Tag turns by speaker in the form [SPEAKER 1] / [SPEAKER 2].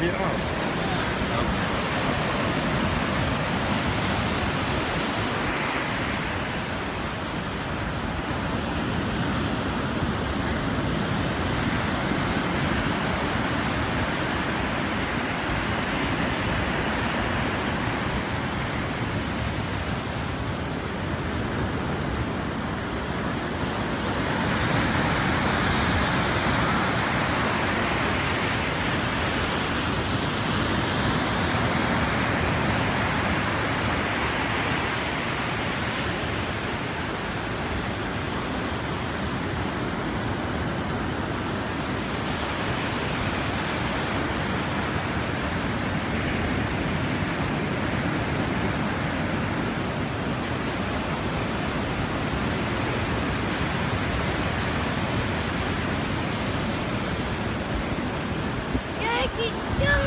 [SPEAKER 1] they. キッ